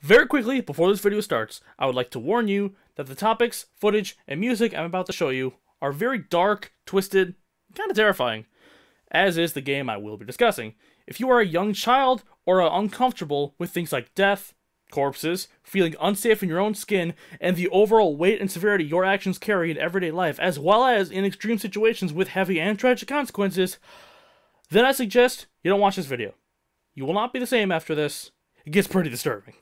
Very quickly, before this video starts, I would like to warn you that the topics, footage, and music I'm about to show you are very dark, twisted, kind of terrifying, as is the game I will be discussing. If you are a young child or are uncomfortable with things like death, corpses, feeling unsafe in your own skin, and the overall weight and severity your actions carry in everyday life, as well as in extreme situations with heavy and tragic consequences, then I suggest you don't watch this video. You will not be the same after this. It gets pretty disturbing.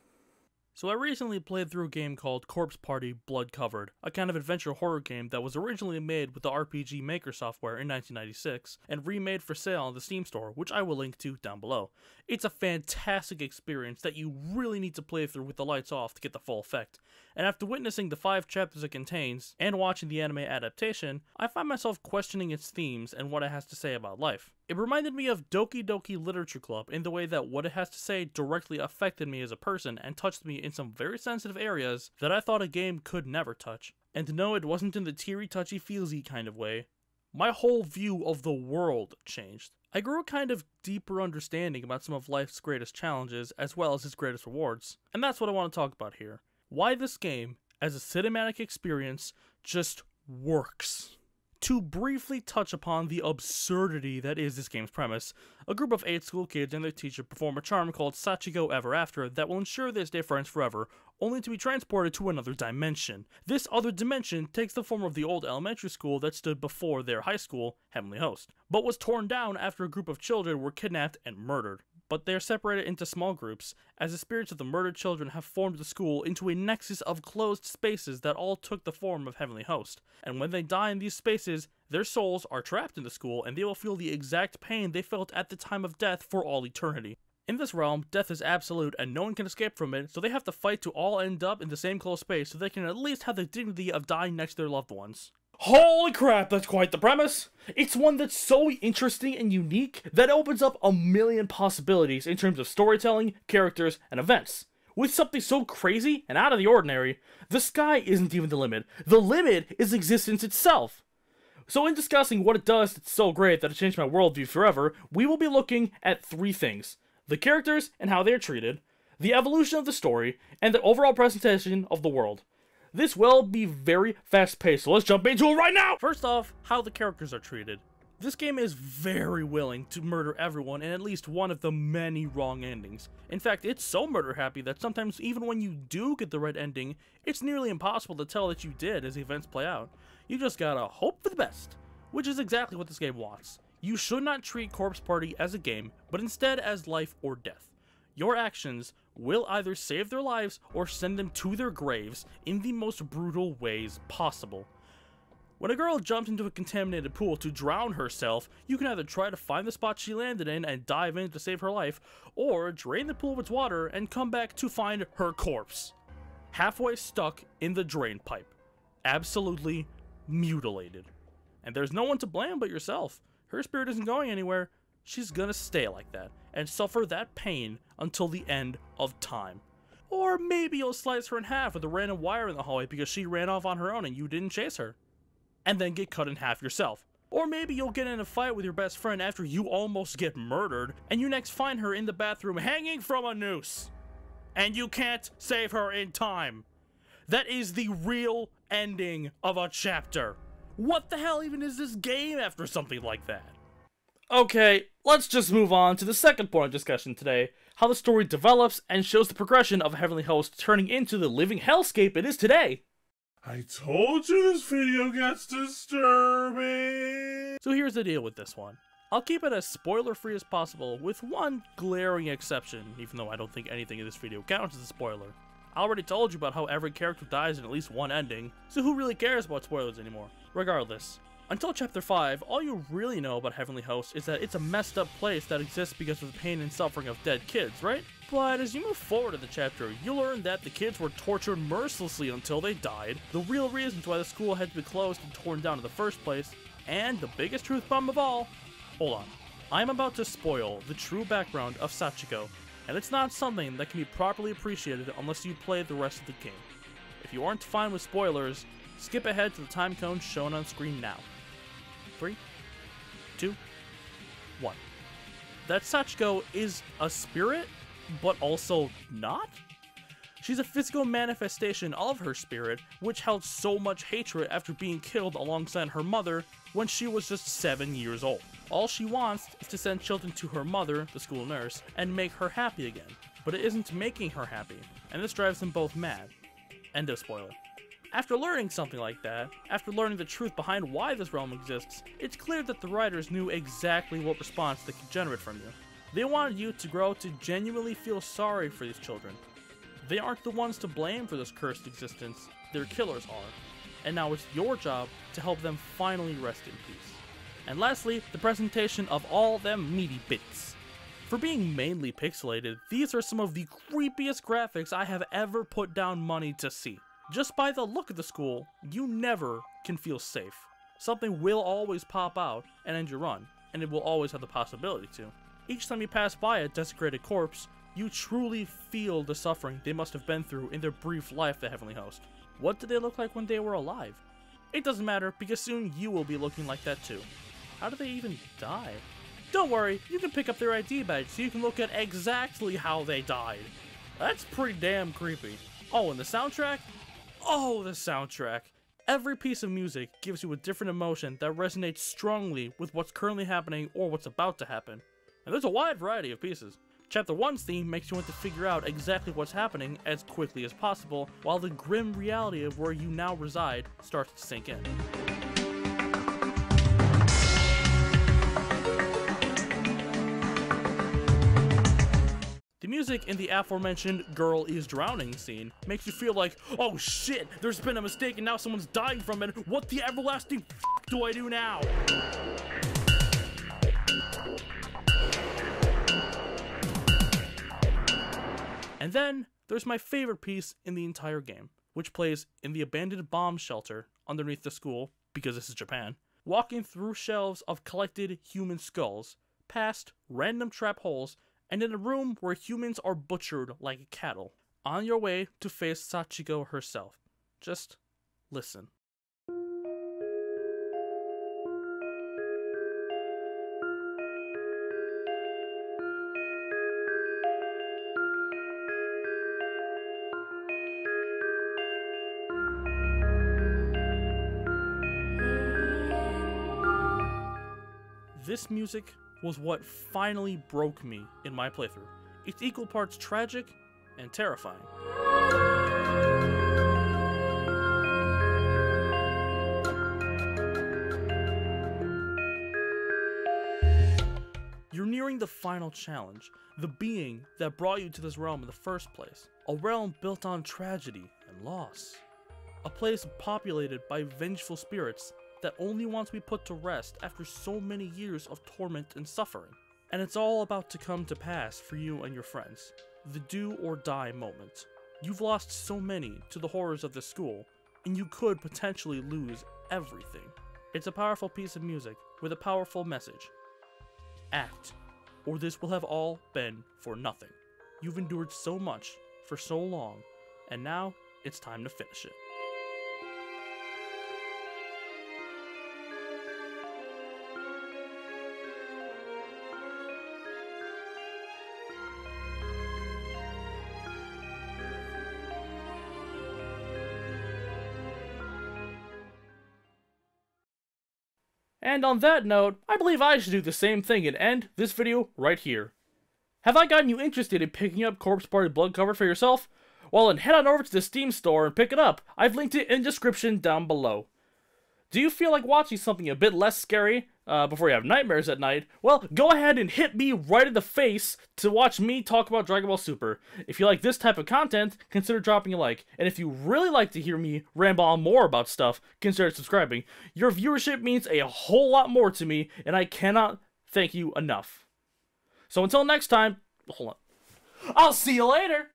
So I recently played through a game called Corpse Party Blood Covered, a kind of adventure horror game that was originally made with the RPG Maker software in 1996 and remade for sale on the Steam store, which I will link to down below. It's a fantastic experience that you really need to play through with the lights off to get the full effect. And after witnessing the five chapters it contains and watching the anime adaptation, I find myself questioning its themes and what it has to say about life. It reminded me of Doki Doki Literature Club in the way that what it has to say directly affected me as a person and touched me in some very sensitive areas that I thought a game could never touch. And no, it wasn't in the teary touchy feelsy kind of way. My whole view of the world changed. I grew a kind of deeper understanding about some of life's greatest challenges as well as its greatest rewards. And that's what I want to talk about here. Why this game, as a cinematic experience, just works. To briefly touch upon the absurdity that is this game's premise, a group of eight school kids and their teacher perform a charm called Sachiko Ever After that will ensure they stay friends forever, only to be transported to another dimension. This other dimension takes the form of the old elementary school that stood before their high school, Heavenly Host, but was torn down after a group of children were kidnapped and murdered but they are separated into small groups, as the spirits of the murdered children have formed the school into a nexus of closed spaces that all took the form of Heavenly Host. And when they die in these spaces, their souls are trapped in the school and they will feel the exact pain they felt at the time of death for all eternity. In this realm, death is absolute and no one can escape from it, so they have to fight to all end up in the same closed space so they can at least have the dignity of dying next to their loved ones. Holy crap, that's quite the premise! It's one that's so interesting and unique that opens up a million possibilities in terms of storytelling, characters, and events. With something so crazy and out of the ordinary, the sky isn't even the limit. The limit is existence itself. So in discussing what it does that's so great that it changed my worldview forever, we will be looking at three things. The characters and how they are treated, the evolution of the story, and the overall presentation of the world. This will be very fast paced, so let's jump into it right now! First off, how the characters are treated. This game is very willing to murder everyone in at least one of the many wrong endings. In fact, it's so murder happy that sometimes even when you do get the right ending, it's nearly impossible to tell that you did as events play out. You just gotta hope for the best, which is exactly what this game wants. You should not treat Corpse Party as a game, but instead as life or death. Your actions will either save their lives or send them to their graves in the most brutal ways possible. When a girl jumps into a contaminated pool to drown herself, you can either try to find the spot she landed in and dive in to save her life, or drain the pool of its water and come back to find her corpse. Halfway stuck in the drain pipe. Absolutely mutilated. And there's no one to blame but yourself. Her spirit isn't going anywhere, she's gonna stay like that and suffer that pain until the end of time. Or maybe you'll slice her in half with a random wire in the hallway because she ran off on her own and you didn't chase her. And then get cut in half yourself. Or maybe you'll get in a fight with your best friend after you almost get murdered, and you next find her in the bathroom hanging from a noose. And you can't save her in time. That is the real ending of a chapter. What the hell even is this game after something like that? Okay, let's just move on to the second point of discussion today, how the story develops and shows the progression of Heavenly Host turning into the living hellscape it is today. I told you this video gets disturbing. So here's the deal with this one. I'll keep it as spoiler free as possible, with one glaring exception, even though I don't think anything in this video counts as a spoiler. I already told you about how every character dies in at least one ending, so who really cares about spoilers anymore? Regardless, until Chapter 5, all you really know about Heavenly Host is that it's a messed up place that exists because of the pain and suffering of dead kids, right? But as you move forward in the chapter, you learn that the kids were tortured mercilessly until they died, the real reasons why the school had to be closed and torn down in the first place, and the biggest truth bomb of all, hold on. I'm about to spoil the true background of Sachiko, and it's not something that can be properly appreciated unless you play the rest of the game. If you aren't fine with spoilers, skip ahead to the time code shown on screen now. Three, two, one. That Sachiko is a spirit, but also not? She's a physical manifestation of her spirit, which held so much hatred after being killed alongside her mother when she was just 7 years old. All she wants is to send children to her mother, the school nurse, and make her happy again. But it isn't making her happy, and this drives them both mad. End of spoiler. After learning something like that, after learning the truth behind why this realm exists, it's clear that the writers knew exactly what response they could generate from you. They wanted you to grow to genuinely feel sorry for these children. They aren't the ones to blame for this cursed existence, their killers are. And now it's your job to help them finally rest in peace. And lastly, the presentation of all them meaty bits. For being mainly pixelated, these are some of the creepiest graphics I have ever put down money to see. Just by the look of the school, you never can feel safe. Something will always pop out and end your run, and it will always have the possibility to. Each time you pass by a desecrated corpse, you truly feel the suffering they must have been through in their brief life the Heavenly Host. What did they look like when they were alive? It doesn't matter, because soon you will be looking like that too. How did they even die? Don't worry, you can pick up their ID badge so you can look at exactly how they died. That's pretty damn creepy. Oh, and the soundtrack? Oh, the soundtrack. Every piece of music gives you a different emotion that resonates strongly with what's currently happening or what's about to happen. And there's a wide variety of pieces. Chapter 1's theme makes you want to figure out exactly what's happening as quickly as possible, while the grim reality of where you now reside starts to sink in. Music in the aforementioned Girl is Drowning scene makes you feel like, oh shit, there's been a mistake and now someone's dying from it. What the everlasting do I do now? And then there's my favorite piece in the entire game, which plays in the abandoned bomb shelter underneath the school, because this is Japan, walking through shelves of collected human skulls, past random trap holes, and in a room where humans are butchered like cattle, on your way to face Sachiko herself. Just listen. This music was what finally broke me in my playthrough. It's equal parts tragic and terrifying. You're nearing the final challenge, the being that brought you to this realm in the first place. A realm built on tragedy and loss. A place populated by vengeful spirits that only wants to be put to rest after so many years of torment and suffering. And it's all about to come to pass for you and your friends. The do or die moment. You've lost so many to the horrors of this school, and you could potentially lose everything. It's a powerful piece of music with a powerful message. Act, or this will have all been for nothing. You've endured so much for so long, and now it's time to finish it. And on that note, I believe I should do the same thing and end this video right here. Have I gotten you interested in picking up Corpse Party Blood Cover for yourself? Well then head on over to the Steam store and pick it up. I've linked it in the description down below. Do you feel like watching something a bit less scary uh, before you have nightmares at night? Well, go ahead and hit me right in the face to watch me talk about Dragon Ball Super. If you like this type of content, consider dropping a like. And if you really like to hear me ramble on more about stuff, consider subscribing. Your viewership means a whole lot more to me, and I cannot thank you enough. So until next time, hold on. I'll see you later!